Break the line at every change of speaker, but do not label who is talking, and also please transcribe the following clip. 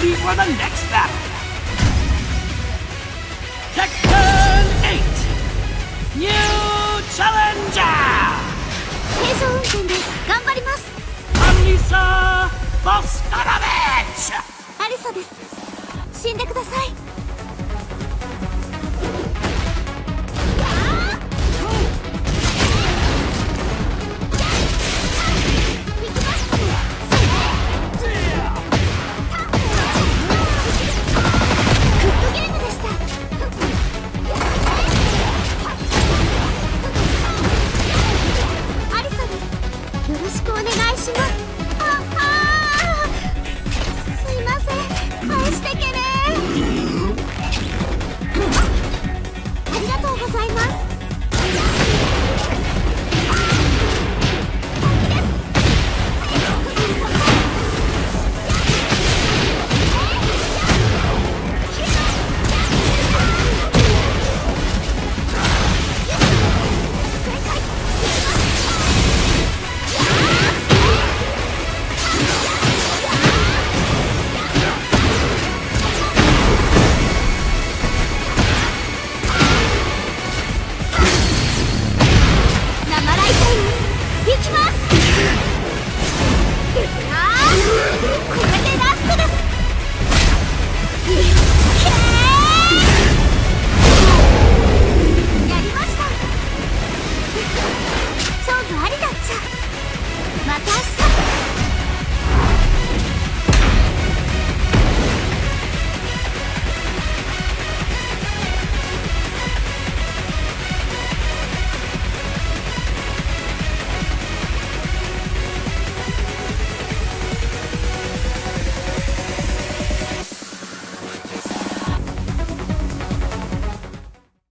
ready for the next battle. Tekken 8 New Challenger!
平常運転で頑張ります
Anissa Boskanovich!
アリサです死んでくださいありだっちゃ。また明日。